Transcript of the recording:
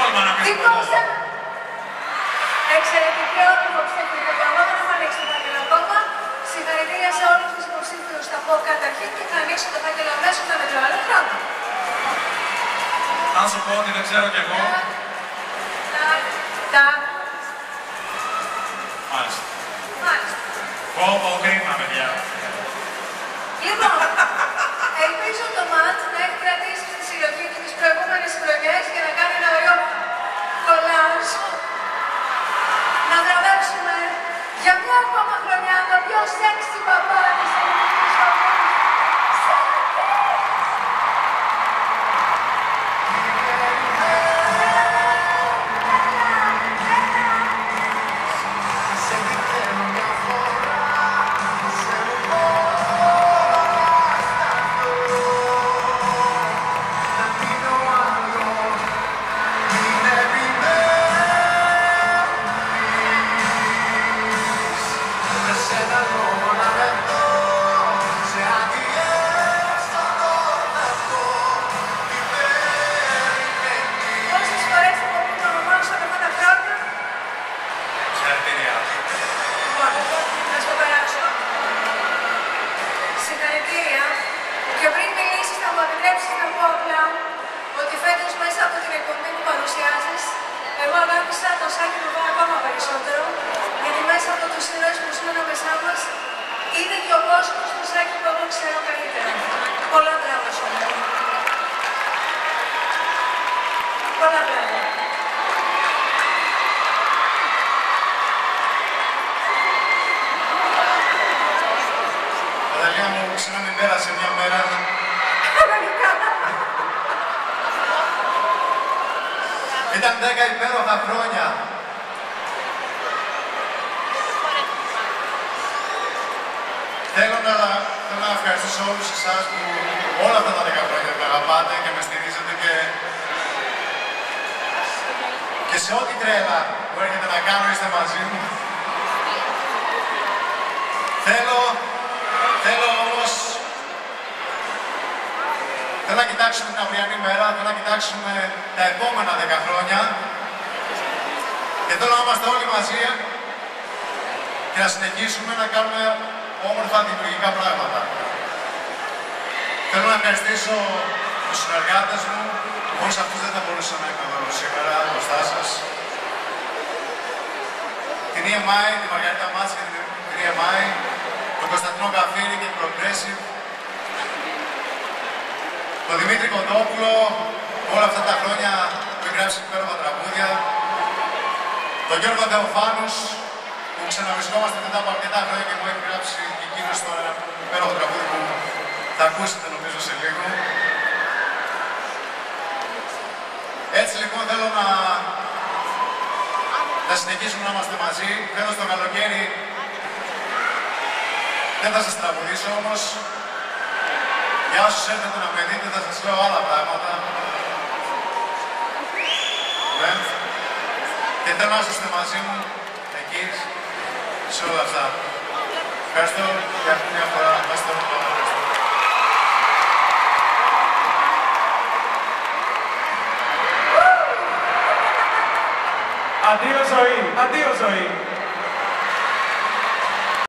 τόλμα να πεις Δικό τίποτα. σας. Εξαιρετική όρκο ψηφιακό πράγμα, δεν έχουμε ανοίξει το φάκελο ακόμα. Συγχαρητήρια σε όλους τους υποψήφιους θα πω καταρχήν και θα ανοίξω το φάκελο αμέσως να μετρώ άλλο χρόνο. Να σου πω ότι δεν ξέρω κι εγώ. Τα, τα, Μάλιστα. μάλιστα. Πω, πω, κρίμα, παιδιά. Λοιπόν, το ξέρω καλύτερα. Πολλά μπράβο σου. Πολλά μπράβο. Αδελφιά μου, ξέρω μην πέρασε μια μέρα. Κανονικά. Ήταν 10 υπέροχα χρόνια. Θέλω να, θέλω να ευχαριστήσω όλους εσάς που όλα αυτά τα 10 χρόνια με αγαπάτε και με στηρίζετε και, και σε ό,τι τρέλα που έρχεται να κάνω είστε μαζί μου. Θέλω, θέλω όμως Θέλω να κοιτάξουμε την αυριανή μέρα, θέλω να κοιτάξουμε τα επόμενα 10 χρόνια και θέλω να είμαστε όλοι μαζί και να συνεχίσουμε να κάνουμε όμορφα δημιουργικά πράγματα. Θέλω να ευχαριστήσω τους συνεργάτες μου, χωρίς αυτούς δεν θα μπορούσα να είμαι εδώ σήμερα μπροστά σας. Την EMI, τη Μαργαρίτα Μάτση και την EMI, τον Κωνσταντίνο Καφίρη και την Progressive, τον Δημήτρη Κοντόπουλο, όλα αυτά τα χρόνια που έχει γράψει υπέροχα τραγούδια. Τον Γιώργο Θεοφάνους, που ξαναβρισκόμαστε μετά από αρκετά χρόνια και μου έχει γράψει και εκείνος το ένα υπέροχο τραγούδι που θα ακούσετε νομίζω σε λίγο. Έτσι λοιπόν θέλω να, να συνεχίσουμε να είμαστε μαζί. Θέλω στο καλοκαίρι δεν θα σας τραγουδήσω όμως για όσους έρθετε να με δείτε θα σας λέω άλλα πράγματα. Ναι. Και θέλω να είστε μαζί μου εκεί σε όλα αυτά. Ευχαριστώ για αυτή μια φορά. Να είστε όλοι καλά. Ευχαριστώ. Αντίο ζωή, αντίο ζωή.